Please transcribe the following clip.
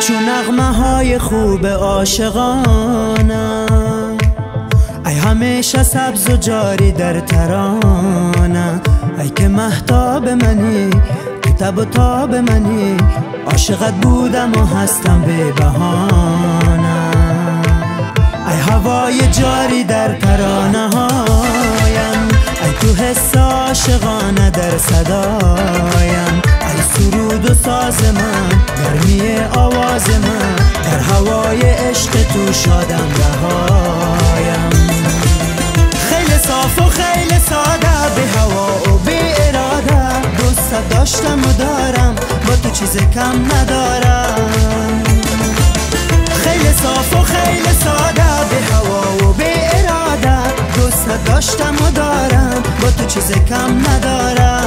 صدای خوب عاشقانم. ای همیشه سبز و جاری در ترانه ای که محتاب منی تب و تاب منی. عاشقت بودم و هستم به بهانه ای هوای جاری در ترانه هایم ای تو حس عاشقانه در صدایم. ای سرود و ساز من گرمی آواز من. در هوای عشق تو شادم رهایم. خیلی صاف و خیلی ساده به هوا و به اراده. دوست داشتم و دارم با تو چیز کم ندارم. خیلی صاف و خیلی ساده به هوا و به اراده. دوست داشتم و دارم با تو چیز کم ندارم.